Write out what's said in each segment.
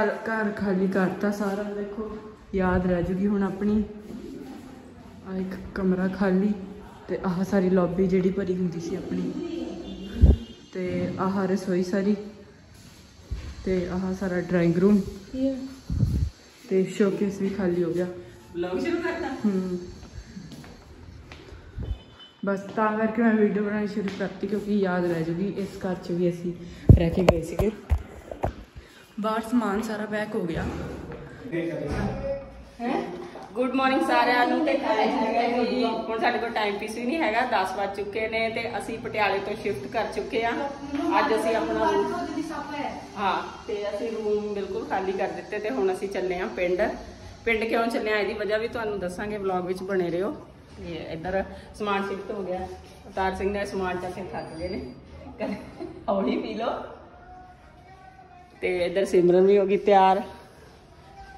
ਘਰ ਘਰ ਖਾਲੀ ਕਰਤਾ ਸਾਰਾ ਦੇਖੋ ਯਾਦ ਰਹਿ ਜੂਗੀ ਹੁਣ ਆਪਣੀ। ਆ ਇੱਕ ਕਮਰਾ ਖਾਲੀ ਤੇ ਆਹ ਸਾਰੀ ਲੌਬੀ ਜਿਹੜੀ ਭਰੀ ਹੁੰਦੀ ਸੀ ਆਪਣੀ। ਤੇ ਆਹ ਰਸੋਈ ਸਾਰੀ ਤੇ ਆਹ ਸਾਰਾ ਡਰਾਇੰਗ ਰੂਮ ਤੇ ਸ਼ੋਕੇਸ ਵੀ ਖਾਲੀ ਹੋ ਗਿਆ। ਵਲੌਗ ਸ਼ੁਰੂ ਕਰਤਾ? ਹਮ ਬਸ ਤਾਂ ਕਰਕੇ ਮੈਂ ਵੀਡੀਓ ਬਣਾਉਣੀ ਸ਼ੁਰੂ ਕਰਤੀ ਕਿਉਂਕਿ ਯਾਦ ਰਹਿ ਜੂਗੀ ਇਸ ਘਰ 'ਚ ਵੀ ਅਸੀਂ ਰਹਿ ਕੇ ਗਏ ਸੀਗੇ। ਬਾਹਰ ਸਮਾਨ ਸਾਰਾ ਪੈਕ ਹੋ ਗਿਆ। ਗੁੱਡ ਮਾਰਨਿੰਗ ਸਾਰਿਆਂ ਨੂੰ ਤੇ ਕਾਲਜ ਹੈਗਾ ਜੀ। ਹੁਣ ਸਾਡੇ ਕੋਲ ਟਾਈਮ ਪੀਸ ਵੀ ਨਹੀਂ ਹੈਗਾ 10 ਵੱਜ ਚੁੱਕੇ ਨੇ ਤੇ ਅਸੀਂ ਪਟਿਆਲੇ ਤੋਂ ਸ਼ਿਫਟ ਕਰ ਚੁੱਕੇ ਆ ਅੱਜ ਅਸੀਂ ਆਪਣਾ ਹਾਂ, ਤੇ ਅਸੀਂ ਰੂਮ ਬਿਲਕੁਲ ਖਾਲੀ ਕਰ ਦਿੱਤੇ ਤੇ ਹੁਣ ਅਸੀਂ ਚੱਲੇ ਆ ਪਿੰਡ। ਪਿੰਡ ਕਿਉਂ ਚੱਲੇ ਆ ਇਹਦੀ ਵਜ੍ਹਾ ਵੀ ਤੁਹਾਨੂੰ ਦੱਸਾਂਗੇ ਵਲੌਗ ਵਿੱਚ ਬਣੇ ਰਹੋ। ਤੇ ਇੱਧਰ ਸਮਾਨ ਸ਼ਿਫਟ ਹੋ ਗਿਆ। ਅਵਤਾਰ ਸਿੰਘ ਦਾ ਸਮਾਨ ਚੱਕ ਕੇ ਥੱਕ ਗਏ ਨੇ। ਕਹਿੰਦੇ ਹੌਲੀ ਪੀ ਲਓ। ਤੇ ਇੱਧਰ ਸਿਮਰਨ ਵੀ ਹੋ ਗਈ ਤਿਆਰ।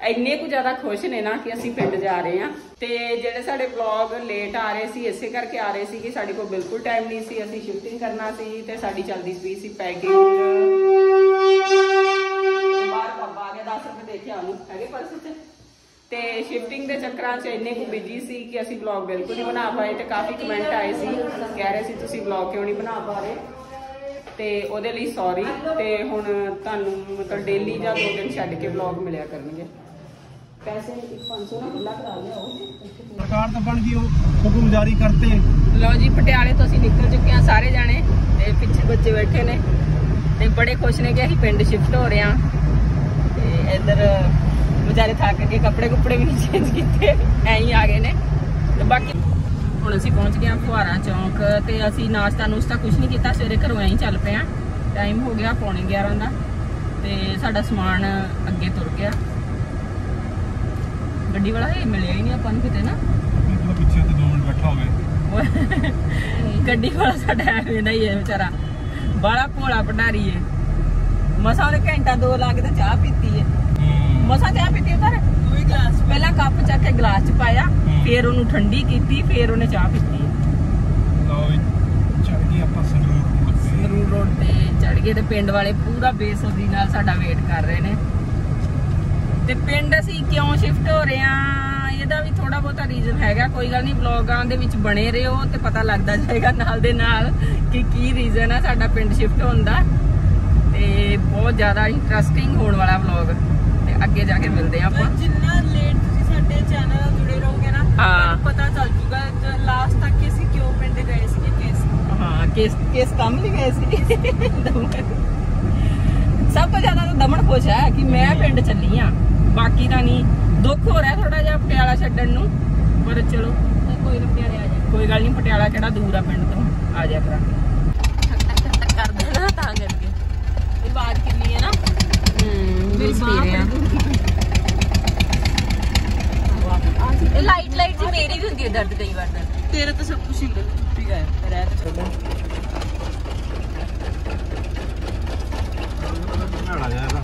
ਇੰਨੇ ਕੁ ਜ਼ਿਆਦਾ ਖੁਸ਼ ਨੇ ਨਾ ਕਿ ਅਸੀਂ ਪਿੰਡ ਜਾ ਰਹੇ ਹਾਂ। ਤੇ ਜਿਹੜੇ ਸਾਡੇ ਵਲੌਗ ਲੇਟ ਆ ਰਹੇ ਸੀ, ਇਸੇ ਕਰਕੇ ਆ ਰਹੇ ਸੀ ਕਿ ਸਾਡੇ ਕੋਲ ਬਿਲਕੁਲ ਟਾਈਮ ਨਹੀਂ ਸੀ। ਅਸੀਂ ਸ਼ਿਫਟਿੰਗ ਕਰਨਾ ਸੀ ਤੇ ਸਾਡੀ ਚੱਲਦੀ ਪਈ ਸੀ ਪੈਕਿੰਗ ਬਾਹਰ ਬਾਬਾ ਆ ਗਿਆ 10 ਰੁਪਏ ਦੇ ਕੇ ਉਹਨੂੰ ਹੈਗੇ ਪਰਸ 'ਚ ਤੇ ਸ਼ਿਫਟਿੰਗ ਦੇ ਚੱਕਰਾਂ 'ਚ ਇੰਨੇ ਕੁ ਬਿਜ਼ੀ ਸੀ ਕਿ ਅਸੀਂ ਵਲੌਗ ਬਿਲਕੁਲ ਨਹੀਂ ਬਣਾ ਪਾਏ ਤੇ ਕਾਫੀ ਕਮੈਂਟ ਆਏ ਸੀ, ਕਹਿ ਰਹੇ ਸੀ, ਤੁਸੀਂ ਵਲੌਗ ਕਿਉਂ ਨਹੀਂ ਬਣਾ ਪਾ ਰਹੇ? ਤੇ ਉਹਦੇ ਲਈ ਸੌਰੀ ਤੇ ਹੁਣ ਤੁਹਾਨੂੰ ਮਤਲਬ ਡੇਲੀ ਜਾਂ ਦੋ ਦਿਨ ਛੱਡ ਕੇ ਵਲੌਗ ਮਿਲਿਆ ਕਰਨਗੇ। ਪੈਸੇ 500 ਨਾ ਖੁੱਲਾ ਕਰਾ ਲਿਆਓ ਸਰਕਾਰ ਤਾਂ ਬਣ ਗਈ ਉਹ ਹੁਕਮ ਜਾਰੀ ਕਰਤੇ। ਲਓ ਜੀ ਪਟਿਆਲੇ ਤੋਂ ਅਸੀਂ ਨਿਕਲ ਚੁੱਕੇ ਹਾਂ ਸਾਰੇ ਜਾਣੇ ਤੇ ਪਿੱਛੇ ਬੱਚੇ ਬੈਠੇ ਨੇ ਤੇ ਬੜੇ ਖੁਸ਼ ਨੇ ਕਿ ਅਸੀਂ ਪਿੰਡ ਸ਼ਿਫਟ ਹੋ ਰਹੇ ਹਾਂ। ਤੇ ਇੱਧਰ ਵਿਚਾਰੇ ਥੱਕ ਕੇ ਕੱਪੜੇ ਕੁੱਪੜੇ ਵੀ ਨਹੀਂ ਚੇਂਜ ਕੀਤੇ ਐਂ ਹੀ ਆ ਗਏ ਨੇ। ਤੇ ਬਾਕੀ ਹੁਣ ਅਸੀਂ ਪਹੁੰਚ ਗਏ ਹਾਂ ਫੁਹਾਰਾ ਚੌਂਕ ਤੇ ਅਸੀਂ ਨਾਸ਼ਤਾ ਨੂਸ਼ਤਾ ਕੁਝ ਨਹੀਂ ਕੀਤਾ ਸਵੇਰੇ ਘਰੋਂ ਐਂ ਚੱਲ ਪਏ ਹਾਂ। ਟਾਈਮ ਹੋ ਗਿਆ ਪੌਣੇ 11 ਦਾ ਤੇ ਸਾਡਾ ਸਮਾਨ ਅੱਗੇ ਤੁਰ ਗਿਆ। ਗੱਡੀ ਵਾਲਾ ਇਹ ਮਿਲਿਆ ਹੀ ਨਹੀਂ ਆਪਾਂ ਨੂੰ ਕਿਤੇ ਨਾ। ਪਿੱਛੇ ਤੇ 2 ਮਿੰਟ ਬੈਠਾ ਹੋਵੇ। ਗੱਡੀ ਵਾਲਾ ਸਾਡਾ ਐਵੇਂ ਦਾ ਹੀ ਹੈ ਵਿਚਾਰਾ। ਬਾਲਾ ਭੋਲਾ ਭੰਡਾਰੀ ਹੈ। ਮਸਾ ਉਹਨੇ ਘੰਟਾ ਦੋ ਲਾ ਕੇ ਤੇ ਚਾਹ ਪੀਤੀ ਹੈ। ਮਸਾ ਚਾਹ ਪੀਤੀ ਉਧਰ? ਗਲਾਸ ਪਹਿਲਾਂ ਕੱਪ ਚੱਕ ਕੇ ਗਲਾਸ ਚ ਪਾਇਆ। ਫਿਰ ਉਹਨੂੰ ਠੰਡੀ ਕੀਤੀ ਫਿਰ ਉਹਨੇ ਚਾਹ ਪੀਤੀ। ਹੈ ਲਓ ਵੀ ਚੜ ਗਏ ਆਪਾਂ ਸੰਗਰੂਰ ਰੋਡ ਤੇ ਸੰਗਰੂਰ ਰੋਡ ਤੇ ਚੜ ਗਏ ਤੇ ਪਿੰਡ ਵਾਲੇ ਪੂਰਾ ਬੇਸਬਰੀ ਨਾਲ ਸਾਡਾ ਵੇਟ ਕਰ ਰਹੇ ਨੇ। ਤੇ ਪਿੰਡ ਅਸੀਂ ਕਿਉਂ ਸ਼ਿਫਟ ਹੋ ਰਹੇ ਆ ਇਹਦਾ ਵੀ ਥੋੜਾ ਬਹੁਤਾ ਰੀਜ਼ਨ ਹੈਗਾ। ਕੋਈ ਗੱਲ ਨਹੀਂ ਵਲੌਗਾਂ ਦੇ ਵਿੱਚ ਬਣੇ ਰਹੋ ਤੇ ਪਤਾ ਲੱਗਦਾ ਜਾਏਗਾ ਨਾਲ ਦੇ ਨਾਲ ਕਿ ਕੀ ਰੀਜ਼ਨ ਹੈ ਸਾਡਾ ਪਿੰਡ ਸ਼ਿਫਟ ਹੋਣ ਦਾ। ਤੇ ਬਹੁਤ ਜ਼ਿਆਦਾ ਇੰਟਰਸਟਿੰਗ ਹੋਣ ਵਾਲਾ ਵਲੌਗ ਅੱਗੇ ਜਾ ਕੇ ਮਿਲਦੇ ਆ ਆਪਾਂ। ਜਿੰਨਾ ਲੇਟ ਤੁਸੀਂ ਸਾਡੇ ਚੈਨਲ ਨਾਲ ਜੁੜੇ ਰਹੋਗੇ ਨਾ ਹਾਂ। ਤੁਹਾਨੂੰ ਪਤਾ ਚੱਲ ਜੂਗਾ ਲਾਸਟ ਤੱਕ ਅਸੀਂ ਕਿਉਂ ਪਿੰਡ ਗਏ ਸੀਗੇ ਕਿਸ ਹਾਂ ਕਿਸ ਕਿਸ ਕੰਮ ਲਈ ਗਏ ਸੀ। ਸਭ ਤੋਂ ਜ਼ਿਆਦਾ ਤਾਂ ਦਮਨ ਖੁਸ਼ ਹੈ ਕਿ ਮੈਂ ਪਿੰਡ ਚੱਲੀ ਆ। ਬਾਕੀ ਤਾਂ ਨਹੀਂ ਦੁੱਖ ਹੋ ਰਿਹਾ ਥੋੜਾ ਜਿਹਾ ਪਟਿਆਲਾ ਛੱਡਣ ਨੂੰ ਪਰ ਚਲੋ। ਕੋਈ ਨਾ ਪਿਆਰੇ ਆ ਜਾ ਕੋਈ ਗੱਲ ਨਹੀਂ ਪਟਿਆਲਾ ਕਿਹੜਾ ਦੂਰ ਆ ਪਿੰਡ ਤੋਂ ਆ ਜਾ ਕਰਾਂਗੇ। ਕਰ ਦੇਣਾ ਤਾਂ ਕਰਕੇ। ਇਹ ਬਾਤ ਕਿੰਨੀ ਹੈ ਨਾ? ਹੂੰ ਮੇਰੀ ਬਾਂਹ ਪੀ ਰਹੇ ਆ ਇਹ ਲਾਈਟ ਲਾਈਟ ਜੀ ਮੇਰੀ ਵੀ ਹੁੰਦੀ ਹੈ ਦਰਦ ਕਈ ਵਾਰ ਤਾਂ ਤੇਰਾ ਤਾਂ ਸਭ ਕੁਝ ਹੀ ਠੀਕ ਹੈ ਰਹਿ ਤਾਂ ਜਾਏਗਾ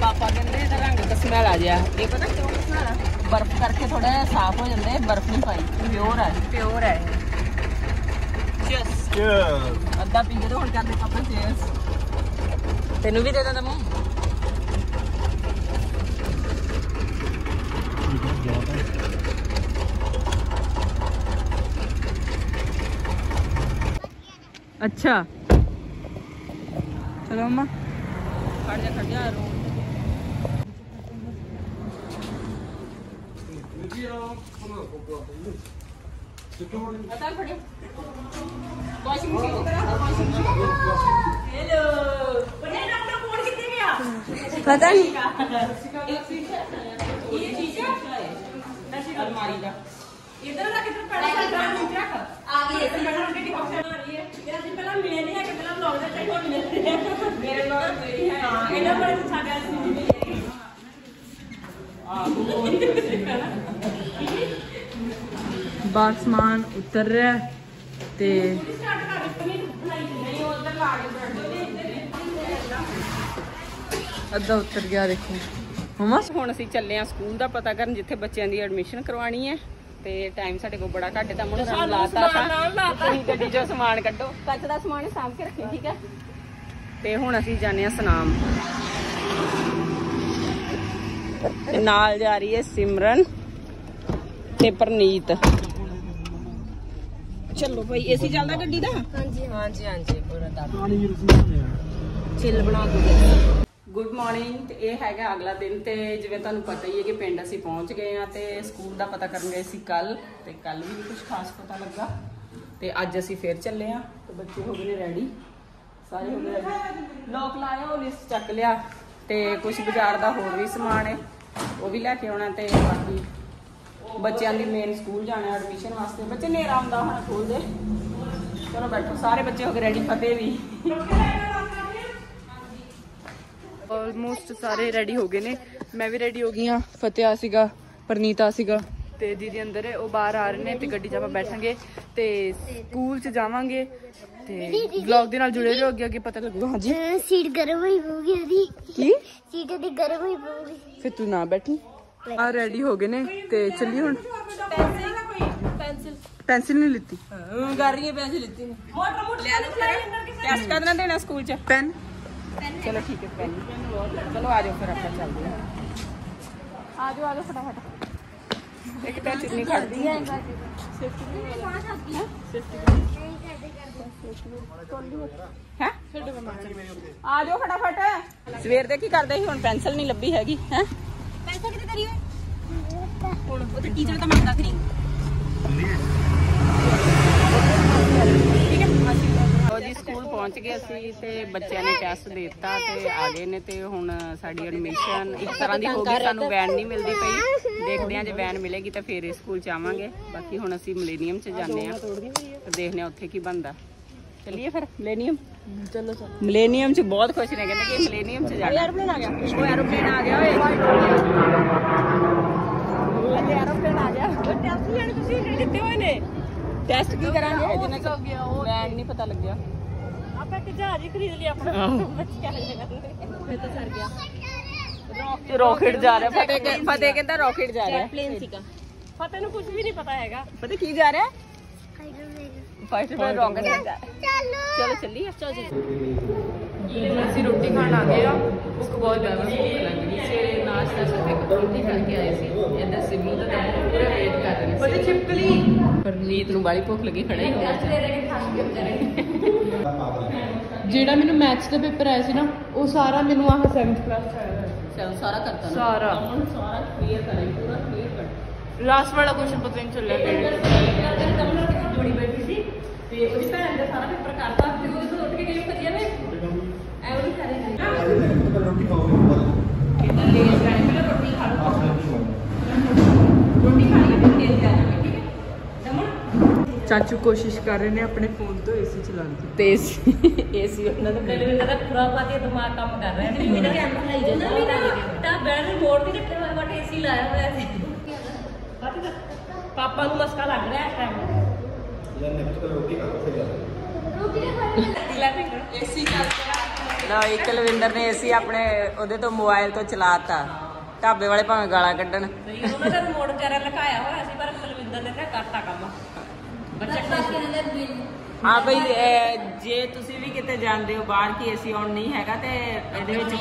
ਪਾਪਾ ਕਹਿੰਦੇ ਇਹਦਾ ਰੰਗ ਕਸਮੈਲਾ ਜਿਹਾ। ਇਹ ਪਤਾ ਕਿਉਂ ਕਸਮੈਲਾ ਬਰਫ਼ ਕਰਕੇ ਥੋੜਾ ਜਿਹਾ ਸਾਫ਼ ਹੋ ਜਾਂਦਾ ਹੈ ਬਰਫ਼ ਨਹੀਂ ਪਾਈ ਪਿਓਰ ਹੈ ਪਿਓਰ ਹੈ ਚੀਅਰਸ ਚੀਅਰ ਅੱਧਾ ਪੀ ਤੇ ਹੁਣ ਕਰਦੇ ਪਾਪਾ ਚੀਅਰਸ ਤੈਨੂੰ ਵੀ ਦੇ ਦਾਂ ਦਮੂ। ਅੱਛਾ। ਚਲੋ ਅੰਮਾ। ਖੜ ਜਾ ਖੜ ਜਾ, ਰੋ। ਅਤਾਰ ਫੜਿਓ। ਵਾਸ਼ਿੰਗ ਮਸ਼ੀਨ ਕਰਾ ਵਾਸ਼ਿੰਗ ਮਸ਼ੀਨ ਹੈਲੋ ਬਣੇ ਨਾ ਆਪਣਾ ਫੋਨ ਕਿੱਥੇ ਗਿਆ ਪਤਾ ਨਹੀਂ। ਇਹ ਸ਼ੀਸ਼ਾ ਹੈ ਅਲਮਾਰੀ ਦਾ ਇਧਰ ਦਾ ਕਿੱਧਰ ਪੈਣਾ ਰੱਖ ਆ ਗਈ ਇੱਧਰ ਮੈਡਮ ਕਿਹੜੀ ਫੰਕਸ਼ਨ ਆ ਰਹੀ ਹੈ ਇਹ ਅਸੀਂ ਪਹਿਲਾਂ ਮਿਲੇ ਨਹੀਂ ਹੈ ਕਿ ਪਹਿਲਾਂ ਬਲੌਗ ਦਾ ਟਾਈਮ ਹੋ ਮਿਲਦੇ ਮੇਰੇ ਬਲੌਗ ਮੇਰੀ ਹੈ ਹਾਂ ਇਹਨਾਂ ਬਾਰੇ ਸਾਡੇ ਵਾਲੀ ਨਹੀਂ ਮਿਲੀ ਬਾਹਰ ਸਮਾਨ ਉਤਰ ਰਿਹਾ ਤੇ ਅੱਧਾ ਉਤਰ ਗਿਆ ਦੇਖੋ। ਮਮਾ? ਹੁਣ ਅਸੀਂ ਚੱਲੇ ਆ ਸਕੂਲ ਦਾ ਪਤਾ ਕਰਨ ਜਿੱਥੇ ਬੱਚਿਆਂ ਦੀ ਐਡਮਿਸ਼ਨ ਕਰਵਾਣੀ ਹੈ। ਤੇ ਟਾਈਮ ਸਾਡੇ ਕੋਲ ਬੜਾ ਘੱਟ ਹੈ ਤਾਂ ਸਾਨੂੰ ਲਾਤਾ ਤਾਂ ਤੁਸੀਂ ਗੱਡੀ ਚੋਂ ਸਮਾਨ ਕੱਢੋ। ਕੱਚ ਦਾ ਸਮਾਨ ਸਾਂਭ ਕੇ ਰੱਖੀ ਠੀਕ ਹੈ? ਤੇ ਹੁਣ ਅਸੀਂ ਜਾਂਦੇ ਆ ਸਨਾਮ। ਤੇ ਨਾਲ ਜਾ ਰਹੀ ਹੈ ਸਿਮਰਨ ਤੇ ਪ੍ਰਨੀਤ। ਚਲੋ ਭਾਈ ਏਸੀ ਚੱਲਦਾ ਗੱਡੀ ਦਾ? ਹਾਂਜੀ ਹਾਂਜੀ ਪੂਰਾ ਦਾ ਪਾਣੀ ਵੀ ਰਸੀ ਚਿੱਲ ਬਣਾ ਦੂਗੇ ਗੁੱਡ ਮਾਰਨਿੰਗ ਤੇ ਇਹ ਹੈਗਾ ਅਗਲਾ ਦਿਨ ਤੇ ਜਿਵੇਂ ਤੁਹਾਨੂੰ ਪਤਾ ਹੀ ਹੈ ਕਿ ਪਿੰਡ ਅਸੀਂ ਪਹੁੰਚ ਗਏ ਆ ਤੇ ਸਕੂਲ ਦਾ ਪਤਾ ਕਰਨ ਗਏ ਸੀ ਕੱਲ ਤੇ ਕੱਲ ਵੀ ਕੁਝ ਖਾਸ ਪਤਾ ਲੱਗਾ। ਤੇ ਅੱਜ ਅਸੀਂ ਫੇਰ ਚੱਲੇ ਆ ਤੇ ਬੱਚੇ ਹੋ ਗਏ ਨੇ ਰੈਡੀ ਸਾਰੇ ਹੋ ਗਏ ready। ਲੋਕ ਲਾਇਆ, ਉਹ ਲਿਸਟ ਚੱਕ ਲਿਆ ਤੇ ਕੁਝ ਬਾਜ਼ਾਰ ਦਾ ਹੋਰ ਵੀ ਸਮਾਨ ਹੈ, ਉਹ ਵੀ ਲੈ ਕੇ ਆਉਣਾ ਤੇ ਬਾਕੀ ਬੱਚਿਆਂ ਦੀ ਮੇਨ ਸਕੂਲ ਜਾਣਾ ਐਡਮਿਸ਼ਨ ਵਾਸਤੇ। ਬੱਚੇ ਨੇਰਾ ਆਉਂਦਾ ਹੁਣ ਖੋਲਦੇ ਚਲੋ ਬੈਠੋ, ਸਾਰੇ ਬੱਚੇ ਹੋ ਗਏ ਰੈਡੀ ਫਤਿਹ ਵੀ। ਆਲਮੋਸਟ ਸਾਰੇ ਰੈਡੀ ਹੋ ਗਏ ਨੇ। ਮੈਂ ਵੀ ਰੈਡੀ ਹੋ ਗਈ ਹਾਂ। ਫਤਿਆ ਸੀਗਾ ਪਰਨੀਤਾ ਸੀਗਾ ਤੇ ਦੀਦੀ ਅੰਦਰ ਹੈ ਉਹ ਬਾਹਰ ਆ ਰਹੇ ਨੇ ਤੇ ਗੱਡੀ 'ਚ ਆਪਾਂ ਬੈਠਾਂਗੇ ਤੇ ਸਕੂਲ 'ਚ ਜਾਵਾਂਗੇ ਤੇ ਵਲੌਗ ਦੇ ਨਾਲ ਜੁੜੇ ਰਹੋ ਅੱਗੇ ਅੱਗੇ ਪਤਾ ਲੱਗੂਗਾ। ਹਾਂਜੀ। ਸੀਟ ਗਰਮ ਹੋਈ ਪਊਗੀ ਉਹਦੀ। ਕੀ? ਸੀਟ ਦੀ ਗਰਮ ਹੋਈ ਪਊਗੀ। ਫਿਰ ਤੂੰ ਨਾ ਬੈਠੀ। ਆ ਰੈਡੀ ਹੋ ਗਏ ਨੇ ਤੇ ਚੱਲੀ ਹੁਣ। ਪੈਨਸਿਲ ਨਹੀਂ ਲਿੱਤੀ। ਕਰ ਰਹੀ ਹੈ ਪੈਸੇ ਲਿੱਤੇ। ਨੇ ਮੋਟਰ ਮੋਟਰ ਟੈਸਟ ਕਰਨਾ ਦੇਣਾ ਸਕੂਲ ਚ ਪੈਨ ਚਲੋ ਠੀਕ ਹੈ ਪੈਨ ਚਲੋ ਆ ਜਾਓ ਫਿਰ ਆਪਾਂ ਚੱਲਦੇ ਹਾਂ। ਆ ਜਾਓ ਆ ਜਾਓ ਫਟਾਫਟ। ਇੱਕ ਤਾਂ ਚੁੰਨੀ ਖੜਦੀ ਹੈ। ਆ ਜਾਓ ਫਟਾਫਟ। ਸਵੇਰ ਦੇ ਕੀ ਕਰਦੇ ਸੀ? ਹੁਣ ਪੈਨਸਲ ਨਹੀਂ ਲੱਭੀ ਹੈਗੀ ਹੈ? ਪੈਸਾ ਕਿਤੇ ਕਰੀ ਓਏ? ਹੁਣ ਉੱਥੇ ਟੀਚਰ ਤਾਂ ਮੰਗਦਾ ਖਰੀ ਉਹ ਜੀ ਸਕੂਲ ਪਹੁੰਚ ਗਏ ਅਸੀਂ ਤੇ ਬੱਚਿਆਂ ਨੇ ਟੈਸਟ ਦਿੱਤਾ ਤੇ ਆ ਗਏ ਨੇ ਤੇ ਹੁਣ ਸਾਡੀ ਐਡਮਿਸ਼ਨ ਇੱਕ ਤਰ੍ਹਾਂ ਦੀ ਹੋ ਗਈ ਸਾਨੂੰ ਵੈਨ ਨਹੀਂ ਮਿਲਦੀ ਪਈ। ਦੇਖਦੇ ਹਾਂ ਜੇ ਵੈਨ ਮਿਲੇਗੀ ਤਾਂ ਫੇਰ ਸਕੂਲ ਚ ਆਵਾਂਗੇ। ਬਾਕੀ ਹੁਣ ਅਸੀਂ ਮਿਲੇਨੀਅਮ ਚ ਜਾਂਦੇ ਆ ਤੇ ਦੇਖਦੇ ਉੱਥੇ ਕੀ ਬਣਦਾ। ਚੱਲੀਏ ਫਿਰ ਮਿਲੇਨੀਅਮ ਚਲੋ ਚਲੋ ਮਿਲੇਨੀਅਮ ਚ ਬਹੁਤ ਖੁਸ਼ ਨੇ ਕਹਿੰਦੇ ਕਿ ਮਿਲੇਨੀਅਮ ਚ ਜਾਣਾ। ਐਰੋਪਲੇਨ ਆ ਗਿਆ। ਉਹ ਐਰੋਪਲੇਨ ਆ ਗਿਆ ਓਏ। ਅੱਲੇ ਐਰੋਪਲੇਨ ਆ ਗਿਆ। ਉਹ ਟੈਸਟ ਲੈਣ ਤੁਸੀਂ ਦਿੱਤੇ ਹੋਏ ਨੇ? ਟੈਸਟ ਕੀ ਕਰਾਂਗੇ? ਜਿੰਨਾ ਚਿਰ ਵੈਨ ਨਹੀਂ ਪਤਾ ਲੱਗਿਆ। ਆਪਾਂ ਇੱਕ ਜਹਾਜ਼ ਹੀ ਖਰੀਦ ਲਿਆ ਆਪਣਾ। ਬੱਚਿਆਂ ਦੇ ਤਾਂ ਸਰ ਗਿਆ। ਰੌਕਟ ਜਾ ਰਿਹਾ। ਫਤਿਹ ਫਤਿਹ ਕਹਿੰਦਾ ਰੌਕਟ ਜਾ ਰਿਹਾ। ਪਲੇਨ ਸੀਗਾ। ਫਤਿਹ ਨੂੰ ਕੁਝ ਵੀ ਨਹੀਂ ਪਤਾ ਹੈਗਾ। ਪਤਾ ਕੀ ਜਾ ਰਿਹਾ? ਫਾਈਟਰ ਪਰ ਰੌਕਟ ਜਾ ਰਿਹਾ। ਚੱਲੋ। ਚਲੋ ਚੱਲੀਏ। ਅਸੀਂ ਰੋਟੀ ਖਾਣ ਆ ਗਏ ਆ। ਉਸ ਕੋ ਬਹੁਤ ਜ਼ਿਆਦਾ ਭੁੱਖ ਲੱਗ ਰਹੀ ਸਵੇਰੇ ਨਾਸ਼ਤਾ ਸਭ ਇੱਕ ਰੋਟੀ ਖਾ ਕੇ ਆਏ ਸੀ। ਇਹਦਾ ਸਿਮੂ ਦਾ ਤਾਂ ਪੂਰਾ ਵੇਟ ਕਰ ਰਹੇ ਸੀ। ਬੜੇ ਛਿਪਕਲੀ ਪਰਨੀਤ ਨੂੰ ਬਾਲੀ ਭੁੱਖ ਲੱਗੀ ਖੜਾ ਹੀ ਹੋ ਜਿਹੜਾ ਮੈਨੂੰ ਮੈਥਸ ਦਾ ਪੇਪਰ ਆਇਆ ਸੀ ਨਾ ਉਹ ਸਾਰਾ ਮੈਨੂੰ ਆਹ 7th ਕਲਾਸ ਆਇਆ ਸਾਰਾ ਕਰਤਾ ਨਾ। ਸਾਰਾ। ਹੁਣ ਸਾਰਾ ਕਲੀਅਰ ਕਰਾਈ ਪੂਰਾ ਕਲੀਅਰ ਕਰ। ਲਾਸਟ ਵਾਲਾ ਕੁਐਸਚਨ ਪਤਾ ਨਹੀਂ ਚੱਲਿਆ ਕਿਹੜਾ ਜੋੜੀ ਬੈਠੀ ਸੀ। ਤੇ ਉਹਦੀ ਭੈਣ ਦਾ ਸਾਰਾ ਪੇਪਰ ਕਰਤਾ ਤੇ ਉਹ ਉੱਠ ਕੇ ਗਈ ਭੱਜਿਆ ਨੇ ਐ ਉਹਦੀ ਸਾਰੇ ਕਹਿੰਦਾ ਲੈ ਜਾਣੇ ਪਹਿਲਾਂ ਰੋਟੀ ਖਾ ਲਓ ਰੋਟੀ ਖਾਣੀ ਹੈ ਫਿਰ ਤੇਜ਼ ਜਾਣਾ ਠੀਕ ਹੈ ਦਮਨ ਚਾਚੂ ਕੋਸ਼ਿਸ਼ ਕਰ ਰਹੇ ਨੇ ਆਪਣੇ ਫੋਨ ਤੋਂ ਏਸੀ ਚਲਾਉਣ ਦੀ। ਤੇ ਏਸੀ ਉਹਨਾਂ ਦਾ ਮੈਨੂੰ ਤਾਂ ਪੂਰਾ ਪਾਤੀ ਦਿਮਾਗ ਕੰਮ ਕਰ ਰਿਹਾ ਸੀ ਮੇਰਾ ਕੈਮਰਾ ਲਾਈ ਜਾਂਦਾ ਵੀ ਤਾਂ ਬੈਠ ਰਿਮੋਟ ਵੀ ਰੱਖਿਆ ਹੋਇਆ ਬਟ ਏਸੀ ਲਾਇਆ ਹੋਇਆ ਸੀ ਪਾਪਾ ਨੂੰ ਮਸਕਾ ਲੱਗ ਰਿਹਾ ਇਸ ਟਾਈਮ ਲਓ ਇੱਕ ਕੁਲਵਿੰਦਰ ਨੇ ਏਸੀ ਆਪਣੇ ਉਹਦੇ ਤੋਂ ਮੋਬਾਈਲ ਤੋਂ ਚਲਾਤਾ। ਢਾਬੇ ਵਾਲੇ ਭਾਵੇਂ ਗਾਲਾਂ ਕੱਢਣ। ਸਹੀ ਉਹਨਾਂ ਦਾ ਰਿਮੋਟ ਵਿਚਾਰਾ ਲਗਾਇਆ ਹੋਇਆ ਸੀ ਪਰ ਕੁਲਵਿੰਦਰ ਨੇ ਤਾਂ ਕਰਤਾ ਕੰਮ। ਹਾਂ। ਬਈ ਜੇ ਤੁਸੀਂ ਵੀ ਕਿਤੇ ਜਾਂਦੇ ਹੋ ਬਾਹਰ ਕੀ ਏਸੀ ਆਨ ਨਹੀਂ ਹੈਗਾ ਤੇ ਇਹਦੇ ਵਿੱਚ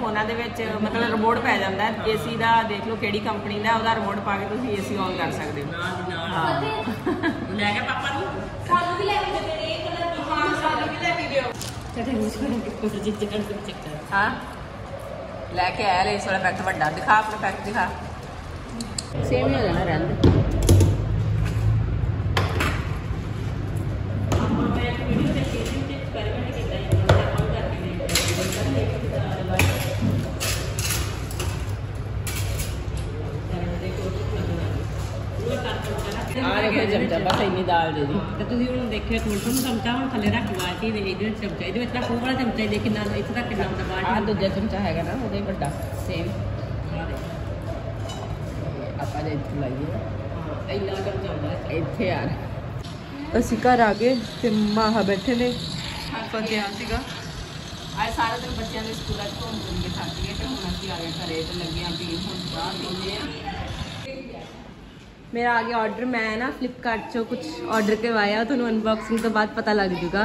ਫੋਨਾਂ ਦੇ ਵਿੱਚ। ਮਤਲਬ ਰਿਮੋਟ ਪੈ ਜਾਂਦਾ ਏਸੀ ਦਾ ਦੇਖ ਲਓ ਕਿਹੜੀ ਕੰਪਨੀ ਦਾ ਉਹਦਾ ਰਿਮੋਟ ਪਾ ਕੇ ਤੁਸੀਂ ਏਸੀ ਆਨ ਕਰ ਸਕਦੇ ਹੋ। ਹਾਂ। ਲੈ ਗਿਆ ਪਾਪਾ ਨੂੰ? ਸਾਨੂੰ ਵੀ ਲੈ ਕੇ ਦੇ ਦੇ। ਇਹ ਕਲਰ ਦੀ ਹਾਂ ਸਾਨੂੰ ਵੀ ਲੈ ਕੇ ਦਿਓ। ਚਟੇ ਮੁਝ ਕੋਲ ਕੁਝ ਜਿੱਤ ਕਰ ਦੇ ਚੱਕਰ ਹਾਂ। ਲੈ ਕੇ ਆਇਆ ਲੈ ਇਸ ਵਾਲਾ ਪੈਕਟ ਵੱਡਾ। ਦਿਖਾ ਆਪਣਾ ਪੈਕਟ ਦਿਖਾ। ਸੇਮ ਹੀ ਹੋ ਜਾਣਾ ਰਹਿੰਦੇ ਆ ਰਿਹਾ ਚਮਚਾ ਬਸ ਇੰਨੀ ਦਾਲ ਦੇ ਦੀ। ਤੇ ਤੁਸੀਂ ਹੁਣ ਦੇਖਿਓ ਥੋੜਾ ਥੋੜਾ ਚਮਚਾ ਹੁਣ ਥੱਲੇ ਰੱਖ ਬਾਲਟੀ ਦੇ ਇਹਦੇ ਵਿੱਚ ਚਮਚਾ ਇਹਦੇ ਵਿੱਚ ਰੱਖ ਉਹ ਵਾਲਾ ਚਮਚਾ ਦੇ ਕਿੰਨਾ ਇੱਥੇ ਤੱਕ ਕਿੰਨਾ ਹੁੰਦਾ ਆ ਬਾਲਟੀ ਦੂਜਾ ਚਮਚਾ ਹੈਗਾ ਨਾ ਉਹਦਾ ਵੱਡਾ ਸੇਮ ਆਪਾਂ ਜੇ ਇੱਥੇ ਲਾਈਏ। ਇੰਨਾ ਚਮਚਾ ਹੁੰਦਾ। ਇੱਥੇ ਯਾਰ ਅਸੀਂ ਘਰ ਆ ਗਏ ਤੇ ਮਾਹਾ ਬੈਠੇ ਨੇ। ਫਤਿਆ ਸੀਗਾ। ਅੱਜ ਸਾਰਾ ਦਿਨ ਬੱਚਿਆਂ ਦੇ ਸਕੂਲਾਂ 'ਚ ਘੁੰਮ ਘੁੰਮ ਕੇ ਥੱਕ ਗਏ ਤੇ ਹੁਣ ਅਸੀਂ ਆ ਗਏ ਘਰੇ ਤੇ ਲੱਗੇ ਆਂ ਵੀ ਹੁਣ ਚਾਹ ਪੀਂਦੇ ਆ मेरा आगे ऑर्डर मैं ना फ्लिपकार्ट चो कुछ ऑर्डर करवाया तो अनबॉक्सिंग के बाद पता लग जूगा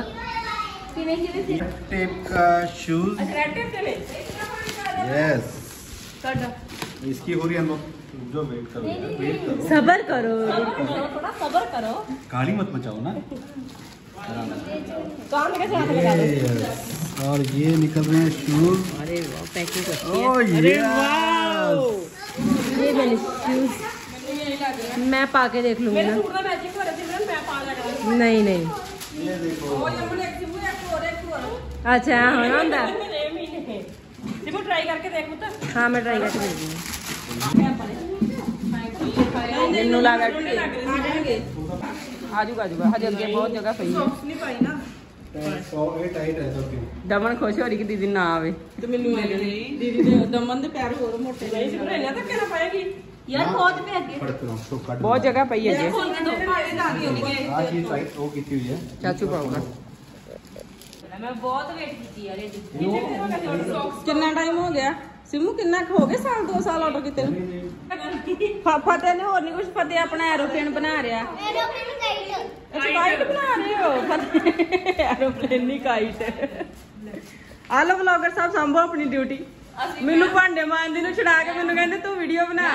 टेप का शूज़ यस इसकी हो रही अनबॉक्सिंग जो वेट करो सबर करो। थोड़ा सबर करो। गाड़ी मत मचाओ ना। और ये निकल रहे हैं शूज़ अरे वाह पैकिंग करती है। oh, वाह। ये मैंने शूज़ ਮੈਂ ਪਾ ਕੇ ਦੇਖ ਲੂੰਗੀ ਮੇਰੇ ਸੂਟ ਦਾ ਮੈਚਿੰਗ ਹੋ ਰਿਹਾ ਸੀ ਮੈਂ ਪਾ ਲਿਆ ਨਹੀਂ ਨਹੀਂ। ਇਹ ਦੇਖੋ ਹੁਣ ਹੁੰਦਾ? ਮੇਰੇ ਮਹੀਨੇ। ਟਰਾਈ ਕਰਕੇ ਦੇਖ ਪੁੱਤ। ਹਾਂ ਮੈਂ ਟਰਾਈ ਕਰਕੇ ਦੇਖਦੀ ਹਾਂ ਮੈਨੂੰ ਲੱਗਾ ਕਿ ਆ ਜਾਣਗੇ ਹਜੇ ਅੱਗੇ ਬਹੁਤ ਜਗ੍ਹਾ ਪਈ ਹੈ। ਨਹੀਂ ਪਾਈ ਨਾ। ਦਮਨ ਖੁਸ਼ ਹੋ ਰਹੀ ਕਿ ਦੀਦੀ ਨਾ ਆਵੇ। ਤੇ ਯਾਰ ਬਹੁਤ ਪਿਆ ਅੱਗੇ। ਫੜਕਣਾ ਸੋ ਕੱਢ ਬਹੁਤ ਜਗ੍ਹਾ ਪਈ ਹੈ ਜੇ। ਆ ਚੀਜ਼ ਸਾਈਡ ਉਹ ਕੀਤੀ ਹੋਈ ਹੈ। ਚਾਚੂ ਪਾਉਗਾ ਮੈਂ ਬਹੁਤ ਵੇਟ ਕੀਤੀ ਯਾਰ ਇਹ ਕਿੰਨਾ ਟਾਈਮ ਹੋ ਗਿਆ? ਸਿਮੂ ਕਿੰਨਾ ਹੋ ਗਿਆ ਸਾਲ 2 ਸਾਲ ਆਰਡਰ ਕੀਤੇ ਨੇ? ਫਾਫਾ ਤੇ ਨੇ ਹੋਰ ਨਹੀਂ ਕੁਝ ਫਤੇ ਆਪਣਾ ਐਰੋਪਲੇਨ ਬਣਾ ਰਿਹਾ। ਐਰੋਪਲੇਨ ਕਾਈਟ ਅੱਛਾ ਬਣਾ ਰਹੇ ਹੋ? ਆਲੋ ਵਲੌਗਰ ਸਾਹਿਬ ਸੰਭੋ ਆਪਣੀ ਡਿਊਟੀ ਮੈਨੂੰ ਭਾਂਡੇ ਮਾਂਜਦੀ ਨੂੰ ਛਡਾ ਕੇ ਮੈਨੂੰ ਕਹਿੰਦੇ ਤੂੰ ਵੀਡੀਓ ਬਣਾ।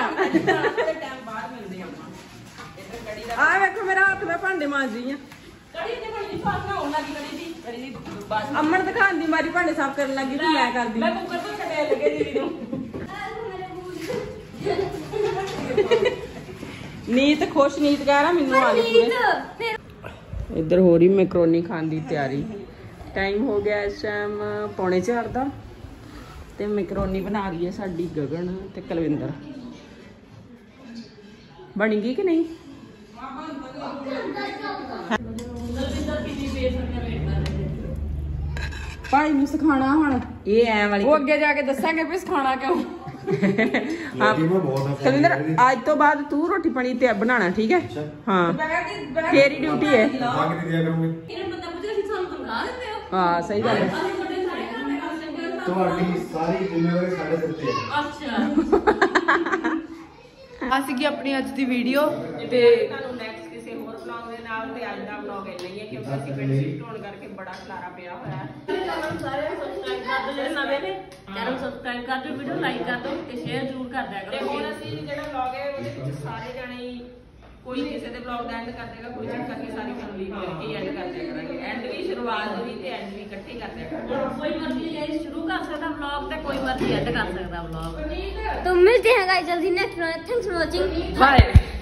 ਆ ਵੇਖੋ ਮੇਰਾ ਹੱਥ ਮੈਂ ਭਾਂਡੇ ਮਾਂਜਦੀ ਆ ਕੜੀ ਤੇ ਬੜੀ ਫਾਸ ਨਾ ਹੋਣ ਲੱਗੀ ਕੜੀ ਦੀ ਕੜੀ ਦੀ ਬਸ। ਅਮਨ ਦਿਖਾਉਣ ਦੀ ਮਾਰੀ ਭਾਂਡੇ ਸਾਫ਼ ਕਰਨ ਲੱਗੀ ਤੂੰ ਮੈਂ ਕਰਦੀ। ਮੈਂ ਕੁੱਕਰ ਤੋਂ ਛੱਡੇ ਲੱਗੇ ਦੀਦੀ ਨੂੰ। ਨੀਤ ਖੁਸ਼ ਨੀਤ ਕਹਿ ਰਹਾ ਮੈਨੂੰ ਆ ਪੂਰੇ। ਇੱਧਰ ਹੋ ਰਹੀ ਮੈਕਰੋਨੀ ਖਾਣ ਦੀ ਤਿਆਰੀ। ਟਾਈਮ ਹੋ ਗਿਆ ਇਸ ਟਾਈਮ ਪੌਣੇ 4 ਦਾ। ਤੇ ਮੈਕਰੋਨੀ ਬਣਾ ਰਹੀ ਹੈ ਸਾਡੀ ਗਗਨ ਤੇ ਕਲਵਿੰਦਰ। ਬਣ ਗਈ ਕਿ ਨਹੀਂ? ਭਾਈ ਨੂੰ ਸਿਖਾਣਾ ਹੁਣ। ਇਹ ਐ ਵਾਲੀ ਉਹ ਅੱਗੇ ਜਾ ਕੇ ਦੱਸਾਂਗੇ ਵੀ ਸਿਖਾਣਾ ਕਿਉਂ। ਕਲਿੰਦਰ ਅੱਜ ਤੋਂ ਬਾਅਦ ਤੂੰ ਰੋਟੀ ਪਾਣੀ ਤੇ ਬਣਾਣਾ ਠੀਕ ਹੈ? ਹਾਂ। ਤੇਰੀ ਡਿਊਟੀ ਹੈ। ਹਾਂ। ਸਹੀ ਗੱਲ ਹੈ। ਤੁਹਾਡੀ ਸਾਰੀ ਜ਼ਿੰਮੇਵਾਰੀ ਸਾਡੇ ਸਿਰ ਤੇ ਹੈ। ਆ ਸੀਗੀ ਆਪਣੀ ਅੱਜ ਦੀ ਵੀਡੀਓ ਤੇ ਤੁਹਾਨੂੰ ਨੈਕਸਟ ਕਿਸੇ ਹੋਰ ਵਲੌਗ ਦੇ ਨਾਲ ਤੇ ਅੱਜ ਦਾ ਵਲੌਗ ਇੰਨਾ ਹੀ ਹੈ ਕਿਉਂਕਿ ਅਸੀਂ ਪਿੰਡ ਸ਼ਿਫਟ ਹੋਣ ਕਰਕੇ ਬੜਾ ਖਲਾਰਾ ਪਿਆ ਹੋਇਆ ਹੈ। ਚੈਨਲ ਸਾਰੇ ਸਬਸਕ੍ਰਾਈਬ ਕਰ ਦਿਓ ਜਿਹੜੇ ਨਵੇਂ ਨੇ ਚੈਨਲ ਸਬਸਕ੍ਰਾਈਬ ਕਰ ਦਿਓ ਵੀਡੀਓ ਲਾਈਕ ਕਰ ਦਿਓ ਤੇ ਸ਼ੇਅਰ ਜ਼ਰੂਰ ਕਰ ਦਿਆ ਕਰੋ। ਤੇ ਹੁਣ ਅਸੀਂ ਜਿਹੜਾ ਵਲੌਗ ਹੈ ਉਹਦੇ ਵਿੱਚ ਸਾਰੇ ਜਾਣੇ ਹੀ ਕੋਈ ਕਿਸੇ ਦੇ ਵਲੌਗ ਦਾ ਐਂਡ ਕਰ ਦੇਗਾ ਕੋਈ ਚੱਕਰ ਨਹੀਂ ਸਾਰੀ ਫੈਮਿਲੀ ਮਿਲ ਕੇ ਐਂਡ ਕਰ ਦਿਆ ਕਰਾਂਗੇ ਐਂਡ ਵੀ ਸ਼ੁਰੂਆਤ ਵੀ ਤੇ ਐਂਡ ਵੀ ਇਕੱਠੇ ਕਰ ਦਿਆ ਕਰਾਂਗੇ ਕੋਈ ਮਰਜ਼ੀ ਗਾਇਸ ਸ਼ੁਰੂ ਕਰ ਸਕਦਾ ਵਲੌਗ ਤੇ ਕੋਈ ਮਰਜ਼ੀ ਐਡ ਕਰ ਸਕਦਾ ਵਲੌਗ तो मिलते हैं गाइस जल्दी next thanks for watching bye